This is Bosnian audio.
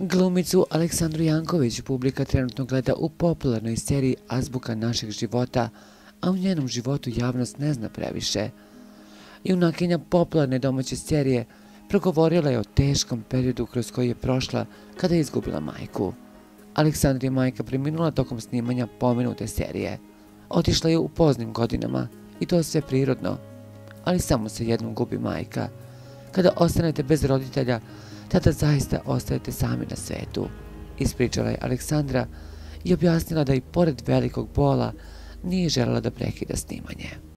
Glumicu Aleksandru Janković publika trenutno gleda u popularnoj seriji Azbuka našeg života, a u njenom životu javnost ne zna previše. Junakinja popularne domaće serije progovorila je o teškom periodu kroz koji je prošla kada je izgubila majku. Aleksandra je majka preminula tokom snimanja pomenute serije. Otišla je u poznim godinama i to sve prirodno, ali samo se jednom gubi majka. Kada ostanete bez roditelja, tada zaista ostajete sami na svetu. Ispričala je Aleksandra i objasnila da i pored velikog bola nije želela da prekida snimanje.